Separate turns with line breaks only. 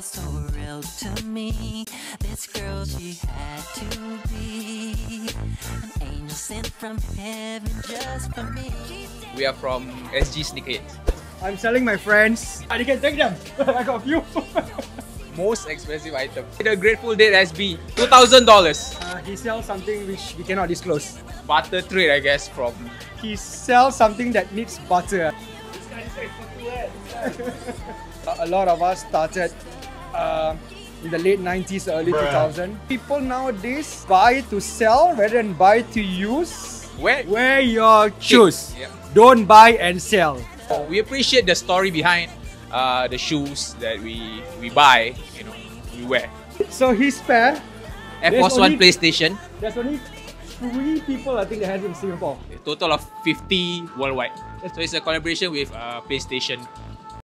felt so real to me. This girl, she had to be an angel sent from heaven just for me.
We are from SG Sneakerheads.
I'm selling my friends. And you can take them. I got a few.
Most expensive item. The Grateful Dead SB, $2,000.
Uh, he sells something which we cannot disclose.
Butter trade, I guess, from
He sells something that needs butter. a lot of us started uh, in the late 90s, early 2000s. People nowadays buy to sell rather than buy to use.
where?
Wear your shoes.
Yep.
Don't buy and sell.
We appreciate the story behind uh, the shoes that we we buy, you know, we wear.
So his pair,
Air
There's
Force One
only-
PlayStation,
there's only three people I think that has in Singapore.
a total of 50 worldwide. So it's a collaboration with uh, PlayStation